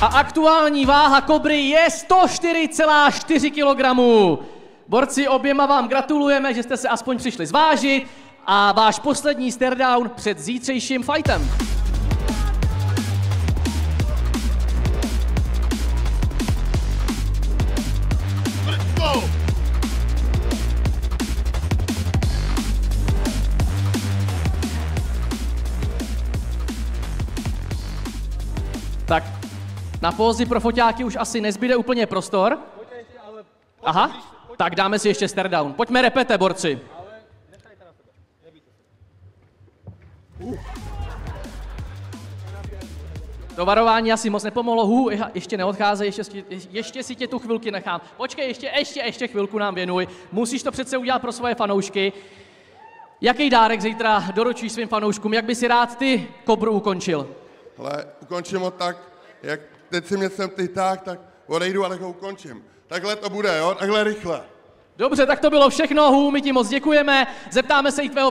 A aktuální váha Kobry je 104,4 kg. Borci, oběma vám gratulujeme, že jste se aspoň přišli zvážit a váš poslední down před zítřejším fightem. Tak, na pózy pro foťáky už asi nezbyde úplně prostor. Aha, tak dáme si ještě stare down. Pojďme repete, borci. To varování asi moc nepomohlo. Hu, ještě neodcházej, ještě, ještě si tě tu chvilky nechám. Počkej, ještě, ještě, ještě chvilku nám věnuj. Musíš to přece udělat pro svoje fanoušky. Jaký dárek zítra doručíš svým fanouškům? Jak by si rád ty Kobru ukončil? Ale ukončím ho tak, jak teď si mě sem ty tak, tak odejdu a tak ho ukončím. Takhle to bude, jo? Takhle rychle. Dobře, tak to bylo všechno, Hů, my ti moc děkujeme. Zeptáme se i tvého